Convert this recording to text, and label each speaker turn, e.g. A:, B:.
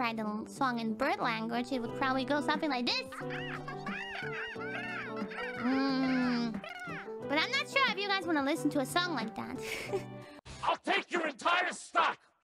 A: write a song in bird language, it would probably go something like this. Mm. But I'm not sure if you guys want to listen to a song like that.